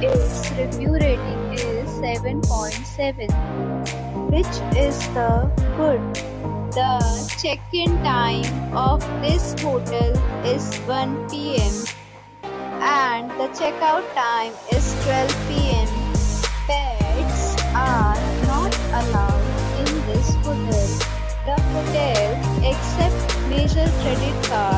Its review rating is 7.7, which is the good. The check-in time of this hotel is 1 p.m. and the checkout time is 12 p.m. Pets are not allowed in this hotel. The hotel accepts major credit cards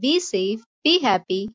Be safe, be happy.